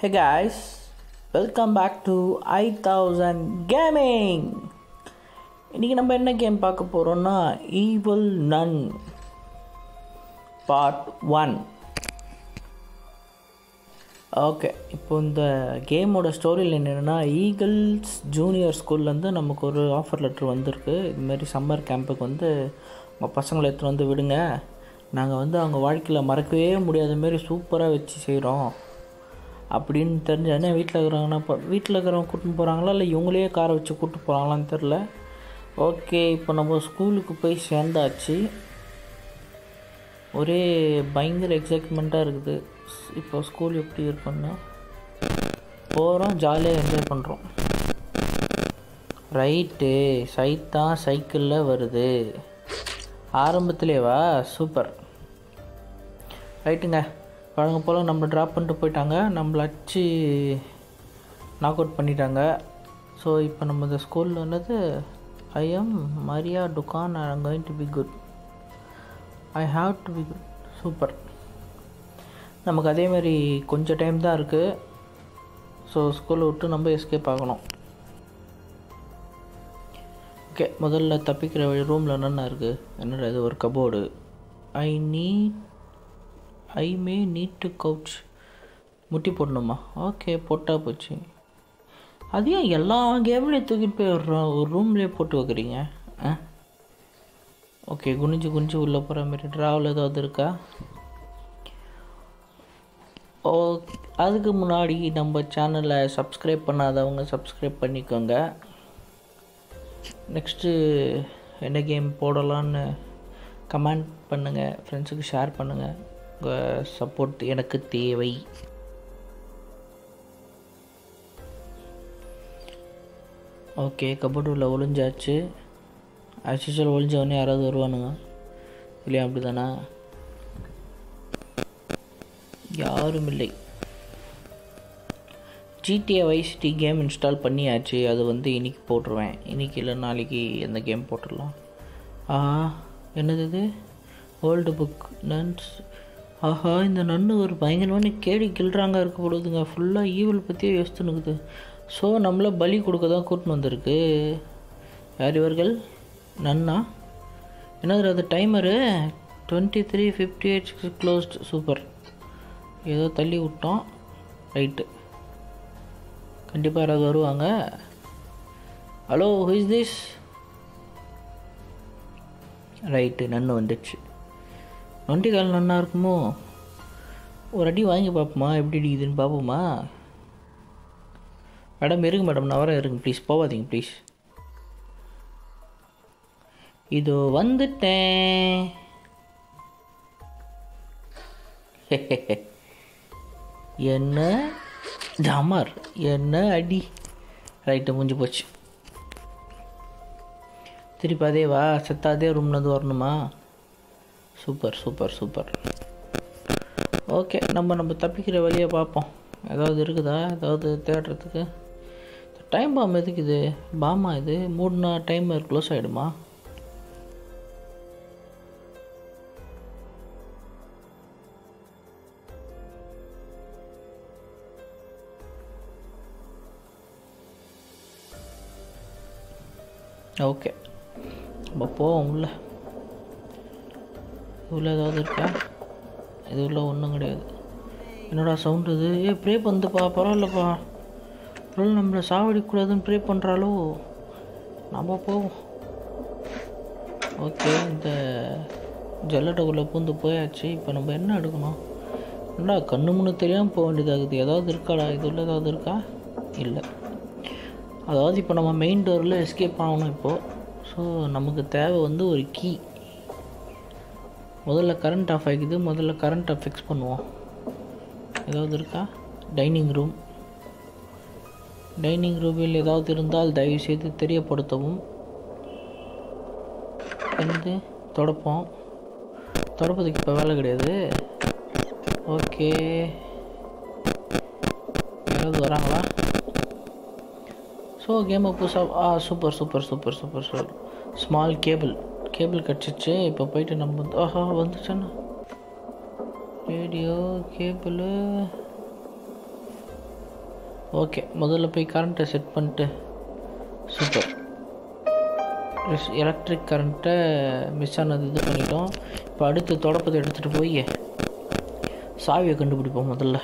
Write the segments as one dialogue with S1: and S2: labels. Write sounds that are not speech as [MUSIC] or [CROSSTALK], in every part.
S1: Hey guys, welcome back to i1000 Gaming. இன்றைக்கி நம்ம என்ன கேம் பார்க்க போகிறோம்னா Evil Nun part one okay இப்போ இந்த கேமோட ஸ்டோரியில் என்னென்னா ஈகிள்ஸ் ஜூனியர் ஸ்கூல்லேருந்து நமக்கு ஒரு ஆஃபர் லெட்டர் வந்திருக்கு. இதுமாரி சம்மர் கேம்புக்கு வந்து உங்கள் பசங்களை எடுத்துகிட்டு வந்து விடுங்க. நாங்கள் வந்து அவங்க வாழ்க்கையில் மறக்கவே முடியாத மாரி சூப்பராக வச்சு செய்கிறோம் அப்படின்னு தெரிஞ்சோடனே வீட்டில் இருக்கிறாங்கன்னா இப்போ வீட்டில் இருக்கிறவங்க கூட்டின்னு போகிறாங்களா இல்லை இவங்களே காரை வச்சு கூப்பிட்டு போகிறாங்களான்னு தெரில ஓகே இப்போ நம்ம ஸ்கூலுக்கு போய் சேர்ந்தாச்சு. ஒரே பயங்கர எக்ஸைட்மெண்ட்டாக இருக்குது. இப்போ ஸ்கூல் எப்படி இருக்குன்னா போகிறோம் ஜாலியாக என்ஜாய் பண்ணுறோம் ரைட்டு சைத்தான் சைக்கிளில் வருது. ஆரம்பத்துலேவா? சூப்பர். ரைட்டுங்க. வழங்க போல் நம்ம ட்ராப் பண்ணிட்டு போயிட்டாங்க. நம்மளை அடிச்சு நாக் அவுட் பண்ணிட்டாங்க. ஸோ இப்போ நம்ம இந்த ஸ்கூலில் என்னது? I am Maria டுகான் I am going to be good I have to be good super. நமக்கு அதே மாதிரி கொஞ்சம் டைம் தான் இருக்குது ஸோ ஸ்கூலை விட்டு நம்ம எஸ்கேப் ஆகணும். ஓகே முதல்ல தப்பிக்கிற வழி ரூமில் என்னென்ன இருக்குது என்னடா இது ஒரு cupboard I need I may need to couch முட்டி போடணுமா? ஓகே போட்டால் போச்சு. அது ஏன் எல்லா கேம்லேயும் தூக்கிட்டு போய் ஒரு ஒரு ரூம்லேயே போட்டு வைக்கிறீங்க? ஆ? ஓகே குனிஞ்சு குனிஞ்சு உள்ளே போகிற மாதிரி ட்ராவல் ஏதாவது இருக்கா? ஓ அதுக்கு முன்னாடி நம்ம சேனலை சப்ஸ்கிரைப் பண்ணாதவங்க சப்ஸ்கிரைப் பண்ணிக்கோங்க. நெக்ஸ்ட்டு என்ன கேம் போடலான்னு கமெண்ட் பண்ணுங்கள் ஃப்ரெண்ட்ஸுக்கு ஷேர் பண்ணுங்கள் உங்கள் சப்போர்ட் எனக்கு தேவை. ஓகே கபோர்டில் ஒளிஞ்சாச்சு. ஆக்சுவல் ஒளிஞ்சவொடனே யாராவது வருவானுங்க. இல்லையா அப்படி தானா யாரும் இல்லை. ஜிடிஏ வைசிட்டி கேம் இன்ஸ்டால் பண்ணியாச்சு. அது வந்து இன்னைக்கு போட்டுருவேன். இன்னைக்கு இல்லை நாளைக்கு எந்த கேம் போட்டுடலாம். ஆஹா என்னது இது? ஓல்டு புக் நன்ஸ் ஆஹா இந்த நன்னு ஒரு பயங்கரமான கேடி கில்றாங்க இருக்க பொழுதுங்க ஃபுல்லாக ஈவல் பற்றியே யோசித்துனுக்குது ஸோ நம்மளை பலி கொடுக்க தான் கூட்டின்னு வந்திருக்கு. யார் இவர்கள்? நன்னா? என்னது அது timer twenty three fifty eight closed super ஏதோ தள்ளி விட்டோம் ரைட்டு கண்டிப்பாக யாராவது வருவாங்க. ஹலோ இஸ் திஸ் ரைட்டு நன்னு வந்துடுச்சு நொண்டி கால் நன்னா இருக்குமோ? ஒரு அடி வாங்கி பார்ப்போமா எப்படி அடிக்குதுன்னு பார்ப்போமா மேடம் இருங்க மேடம் நான் வர இருங்க ப்ளீஸ் போகாதீங்க ப்ளீஸ் இதோ வந்துட்டேன். [LAUGHS] என்ன? ஜாமார் என்ன அடி ரைட்டு முடிஞ்சு போச்சு. திருப்பி அதே வா செத்தா அதே ரூம்லேருந்து வரணுமா? Super super super. ஓகே நம்ம நம்ம தப்பிக்கிற வழியை பார்ப்போம். ஏதாவது இருக்குதா? ஏதாவது தேடுறதுக்கு? டைம் பாம் எதுக்கு இது? பாமா இது? மூணுனா டைம் க்ளோஸ் ஆகிடுமா ஓகே நம்ம போவோம் உள்ள. உள்ள ஏதாவது இருக்கா? இது உள்ள ஒன்றும் கிடையாது. என்னடா சவுண்டு இது? ஏ ப்ரே பண்ணுப்பா பரவாயில்லப்பா. பரவாயில்ல நம்மளை சாவடிக்கூடாதுன்னு ப்ரே பண்ணுறாலோ நம்ம போவோம். ஓகே இந்த ஜல்லடைக்குள்ளே பூந்து போயாச்சு. இப்போ நம்ம என்ன எடுக்கணும்? என்னடா கண்ணு முன்னு தெரியாமல் போக வேண்டியதாகுது. ஏதாவது இருக்காடா? இது உள்ள ஏதாவது இருக்கா? இல்லை. அதாவது இப்போ நம்ம மெயின் டோரில் எஸ்கேப் ஆகணும் இப்போது ஸோ நமக்கு தேவை வந்து ஒரு கீ முதல்ல கரண்ட் ஆஃப் ஆகிக்குது. முதல்ல கரண்ட்டை ஃபிக்ஸ் பண்ணுவோம். ஏதாவது இருக்கா? டைனிங் ரூம் டைனிங் ரூமில் ஏதாவது இருந்தால் தயவு செய்து தெரியப்படுத்தவும். வந்து தொடப்போம். தொடப்பதுக்கு இப்போ வேலை கிடையாது. ஓகே ஏதாவது வராங்களா? ஸோ கேமை புதுசாக ஆ super super super super super small cable cable கிடச்சிச்சு இப்போ போயிட்டு நம்ம வந்து ஆஹா வந்துச்சண்ணா ரேடியோ கேபிள் ஓகே முதல்ல போய் கரண்ட்டை செட் பண்ணிட்டு சூப்பர் எலக்ட்ரிக் கரண்ட்டை மிஸ் ஆனது இது பண்ணிட்டோம். இப்போ அடுத்து தொடப்பத்தை எடுத்துகிட்டு போய் சாவியை கண்டுபிடிப்போம் முதல்ல.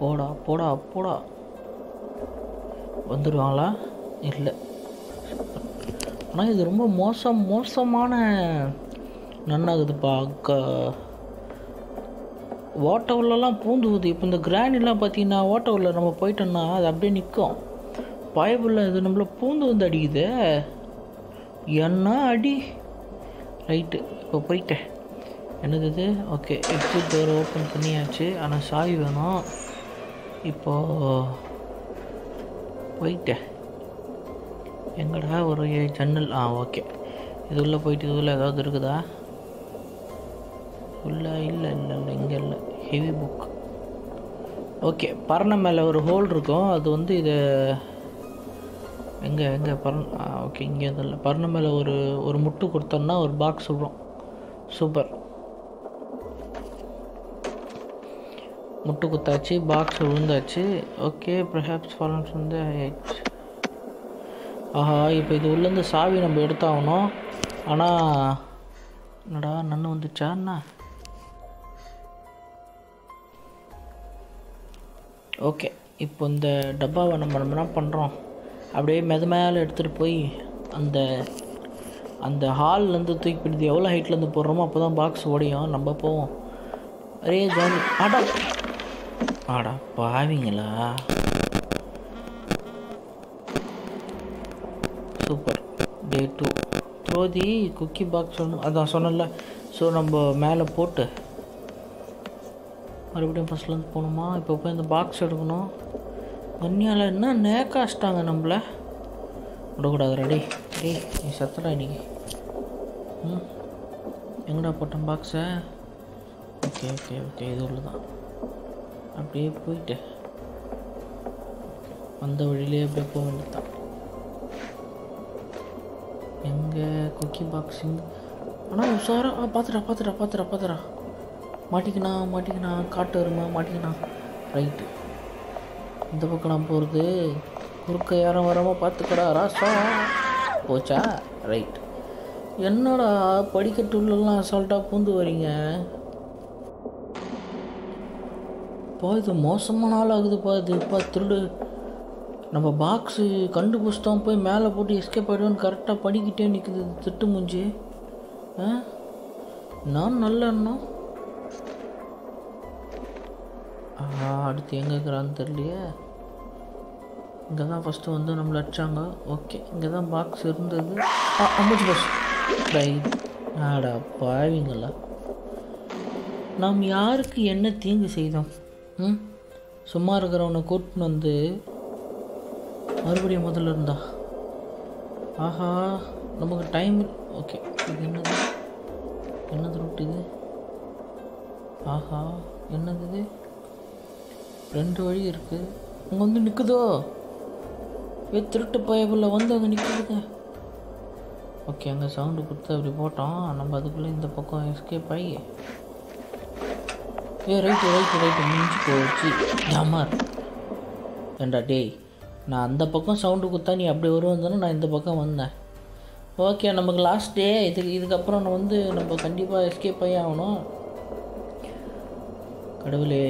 S1: போடா போடா போடா. வந்துடுவாங்களா இல்லை. ஆனால் இது ரொம்ப மோசம் மோசமான நன்னாகுதுப்பா க வாட்டர்லலாம் பூந்துவுது இப்போ இந்த கிரானிலாம் பார்த்தீங்கன்னா வாட்டரில் நம்ம போயிட்டோம்னா அது அப்படியே நிற்கும் பயபுள்ள இது நம்மள பூந்து வந்து அடிக்குது. என்ன அடி? ரைட்டு இப்போ போயிட்டேன். என்னது இது? ஓகே எக்ஸிட் டோர் ஓப்பன் பண்ணியாச்சு. ஆனால் சாவி வேணும். இப்போது போயிட்டேன் எங்கடா ஒரு ஜன்னல்? ஆ ஓகே. இது உள்ளே போயிட்டு இது உள்ளே ஏதாவது இருக்குதா? உள்ளே இல்லை இல்லை இல்லை இங்கே இல்லை. ஹெவி புக் ஓகே பரணை மேலே ஒரு ஹோல் இருக்கும். அது வந்து இது எங்கே எங்கே பரண் ஆ ஓகே இங்கே எதுவும் இல்லை. பரணை மேலே ஒரு ஒரு முட்டு கொடுத்தோம்னா ஒரு பாக்ஸ் விடும். சூப்பர் முட்டு குத்தாச்சு பாக்ஸ் விழுந்தாச்சு. ஓகே ப்ரஹாப்ஸ் ஃபாலன்ஸ் வந்து ஆஹா இப்போ இது உள்ளேருந்து சாவி நம்ம எடுத்தாகணும். ஆனால் என்னடா நன்னு வந்துச்சா என்ன? ஓகே இப்போ இந்த டப்பாவை நம்ம நம்ம என்ன பண்ணுறோம் அப்படியே மெத மேலே எடுத்துகிட்டு போய் அந்த அந்த ஹால்லேருந்து தூக்கி பிடித்து எவ்வளோ ஹைட்லேருந்து போடுறோமோ அப்போ தான் பாக்ஸ் ஓடியும். நம்ம போவோம். அரே ஜாலி ஆடா. ஆடா பாவிங்களா? சூப்பர் டே டூ த்ரோதி குக்கி பாக்ஸ் ஒன்று அதான் சொன்னல ஸோ நம்ம மேலே போட்டு மறுபடியும் ஃபஸ்ட்லேருந்து போகணுமா? இப்போ போய் இந்த பாக்ஸ் எடுக்கணும். கன்னியால் என்ன நேக்காச்சிட்டாங்க நம்மள? விடக்கூடாது ரெடி டேய் நீ சத்தடா இன்னைக்கு. ம்? எங்கடா போட்டேன் பாக்ஸை ஓகே ஓகே ஓகே இது உள்ளதான். அப்படியே போயிட்டு வந்த வழியிலே அப்படியே போக வேண்டியதான் எங்கே குக்கி பாக்ஸிங் ஆனால் உஷாரா ஆ பார்த்துடா பார்த்துடா பார்த்துடா பார்த்துடா மாட்டிக்கினா மாட்டிக்கினா காட்டு வருமா மாட்டிக்கினா. ரைட்டு இந்த பக்கம் நான் போகிறது குறுக்க யாரும் வராமல் பார்த்துக்கடா ராசா. போச்சா? ரைட் என்னடா படிக்கட்டுள்ளலாம் அசால்ட்டாக பூந்து வரீங்க? பா இது மோசமான ஆள் ஆகுதுப்பா இதுப்பா திருடு. நம்ம பாக்ஸு கண்டுபிடிச்சிட்டோம் போய் மேலே போட்டு எஸ்கேப் ஆகிடுவோன்னு கரெக்டாக படிக்கிட்டே நிற்குது திட்டு மூஞ்சி. ஆ? நான் நல்ல எண்ணம் அடுத்து எங்கே இருக்கிறான்னு தெரியலையே. இங்கே தான் ஃபஸ்ட்டு வந்து நம்மளை அடிச்சாங்க. ஓகே இங்கே தான் பாக்ஸ் இருந்தது. ஆ பஸ் ஆடா பாவிங்களா. நாம் யாருக்கு என்ன தீங்கு செய்தோம்? ம்? சும்மா இருக்கிறவனை கூட்டின்னு வந்து மறுபடியும் முதல்ல இருந்தா? ஆஹா நமக்கு டைம் ஓகே இது என்னது? என்னது ரூட் இது? ஆஹா என்னது இது? ரெண்டு வழி இருக்குது அங்கே வந்து நிற்குதோ ஏ திருட்டு பயபில் வந்து அங்கே நிற்குதுங்க ஓகே அங்கே சவுண்டு கொடுத்து அப்படி போட்டோம் நம்ம அதுக்குள்ளே இந்த பக்கம் எஸ்கேப் ஆகி ஏ ரைட்டு ரைட்டு ரைட்டு முடிஞ்சு போச்சு. ஜாமார் ஏண்டா டேய் நான் அந்த பக்கம் சவுண்டு கொடுத்தா நீ அப்படி வருவந்தானே நான் இந்த பக்கம் வந்தேன். ஓகே நமக்கு லாஸ்ட் டே இதுக்கு இதுக்கப்புறம் நான் வந்து நம்ம கண்டிப்பாக எஸ்கேப் ஆகி ஆகணும். கடவுளே.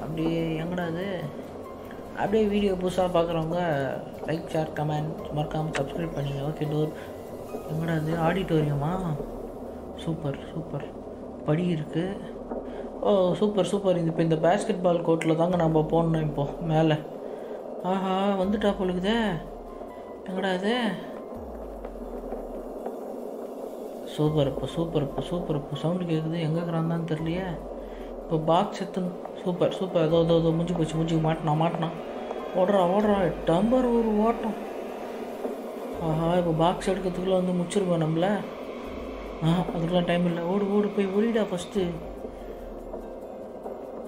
S1: அப்படியே எங்கடா அது? அப்படியே வீடியோ புதுசாக பார்க்குறவங்க லைக் ஷேர் கமெண்ட் மறக்காமல் சப்ஸ்கிரைப் பண்ணிங்க ஓகே டோர் எங்கடா அது ஆடிட்டோரியமா சூப்பர் சூப்பர் படி இருக்குது ஓ சூப்பர் சூப்பர் இது இப்போ இந்த பேஸ்கெட் பால் கோர்ட்டில் தாங்க நம்ம போடணும் இப்போது மேலே. ஆஹா வந்துட்டா போலுக்குதே. எங்கடா இது? சூப்பர் இப்போ சூப்பர் இப்போ சூப்பர் இப்போ சவுண்டு கேட்குது எங்கே இருக்கிறான்னு தெரியலையே. இப்போ பாக்ஸ் எத்தனை சூப்பர் சூப்பர். ஏதோ ஏதோ ஏதோ முடிஞ்சு போச்சு முடிஞ்சு மாட்டினா மாட்டினா. ஓடுறா ஓடுறா. டம்பர் ஒரு ஓட்டம். ஆஹா இப்போ பாக்ஸ் எடுக்கிறதுக்குள்ளே வந்து முடிச்சிருப்போம் நம்மள. ஆ அதுக்கெலாம் டைம் இல்லை. ஓடு ஓடு போய் ஓடிடா ஃபஸ்ட்டு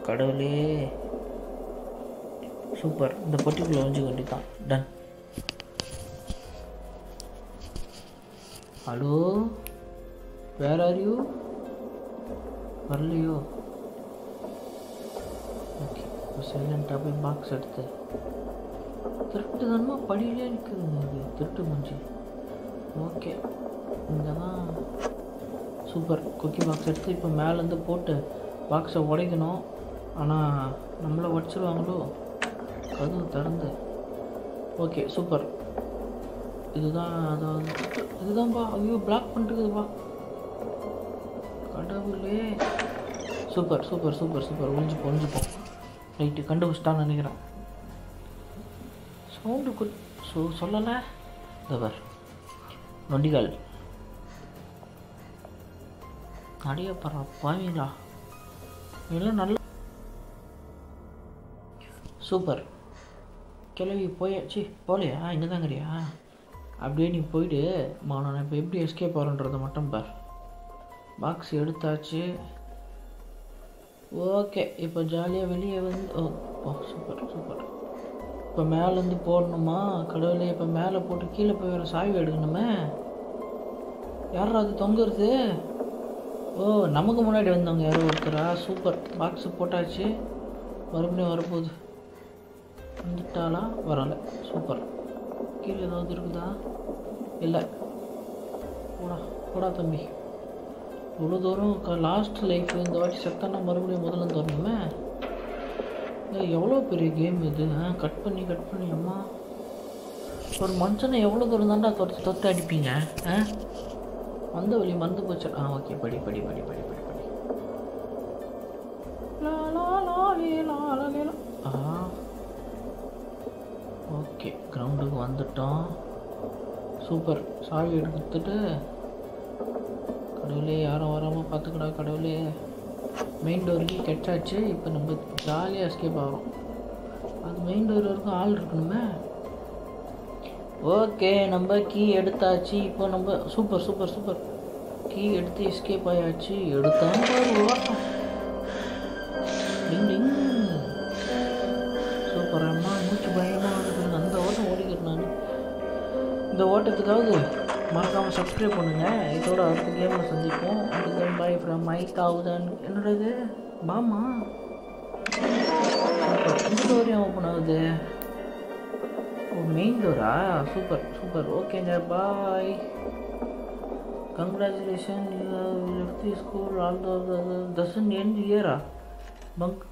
S1: கடவுளே. சூப்பர். இந்த பொட்டிக்குள்ளே ஒழிஞ்சு வேண்டியதான் done hello where are you வரலையோ? இப்போ சைலண்ட்டாக போய் பாக்ஸ் எடுத்து திருட்டு தானமா படியிலே நிற்குதுங்க அது. திருட்டு மஞ்சு. ஓகே இங்கே தான் சூப்பர் குக்கி பாக்ஸ் எடுத்து இப்போ மேலேருந்து போட்டு பாக்ஸை உடைக்கணும். ஆனால் நம்மளை உடச்சிருவாங்களோ? கதவு திறந்து. ஓகே சூப்பர் இதுதான் அதாவது இதுதான்ப்பா ஐயோ பிளாக் பண்ணுறதுப்பா கடவுளே. சூப்பர் சூப்பர் சூப்பர் சூப்பர் ஒழிஞ்சுப்போம் ஒழிஞ்சுப்போம் ரைட்டு கண்டுபிடிச்சிட்டான்னு நினைக்கிறேன். சவுண்டு குட் ஸோ சொல்லலை. தவர் நொண்டிகள் அடிய பரவ பாவீங்களா? எல்லாம் நல்ல சூப்பர் கிளவி போயாச்சு போகலையா? இங்கே தாங்கறியா அப்படியே நீ போயிட்டு மா நான் இப்போ எப்படி எஸ்கேப் ஆகிறன்றதை மட்டும் பார். பாக்ஸ் எடுத்தாச்சு. ஓகே இப்போ ஜாலியாக வெளியே வந்து ஓ ஓ சூப்பர் சூப்பர் இப்போ மேலேருந்து போடணுமா? கடவுளே இப்போ மேலே போட்டு கீழே போய் வேறு சாவி எடுக்கணுமே? யாரா அது தொங்குறது? ஓ நமக்கு முன்னாடி வந்தவங்க யாரோ ஒருத்தரா? சூப்பர் பாக்ஸு போட்டாச்சு. மறுபடியும் வரப்போகுது. வந்துட்டாலாம் வரலை. சூப்பர் கீழே ஏதாவது இருக்குதா? இல்லை. போடா போடா தம்பி. இவ்வளோ தூரம் லாஸ்ட் லைஃப் இந்த வாட்டி செத்தானா மறுபடியும் முதல்ல தோணுமே எவ்வளோ பெரிய கேம் இது ஆ? கட் பண்ணி கட் பண்ணி அம்மா. ஒரு மனுஷனை எவ்வளோ தூரம் தாண்டா தொத்து தொத்து அடிப்பீங்க ஆ? வந்த வழி மறந்து போச்சு. ஆ ஓகே படி படி படி படி படி படி. லா, ஆ. ஓகே கிரவுண்டுக்கு வந்துட்டோம். சூப்பர். சாவி எடுத்துட்டு கடவுளே யாரும் வராமல் பார்த்துக்கடா கடவுளே. மெயின் டோருக்கு கெட்டாச்சு. இப்போ நம்ம ஜாலியாக எஸ்கேப் ஆகிறோம் அது மெயின் டோர் வரைக்கும் ஆள் இருக்கணுமே. ஓகே நம்ம கீ எடுத்தாச்சு. இப்போ நம்ம சூப்பர் சூப்பர் சூப்பர் கீ எடுத்து எஸ்கேப் ஆயாச்சு. எடுத்தேன் ஒரு ஓட்டம் ஓட்டத்துக்காவது மறக்காமல் சப்ஸ்கிரைப் பண்ணுங்கள் இதோட அடுத்த கேமில் சந்திப்போம் அடுத்த பாய் ஃப்ரம் மை தௌசண்ட் என்னோட இது பாமா சூப்பர் இந்த டோரையும் ஓப்பன் ஆகுது ஓ மெயின் டோரா சூப்பர் சூப்பர் ஓகேங்க bye congratulation you left the school all the dozen end இயரா பங்க்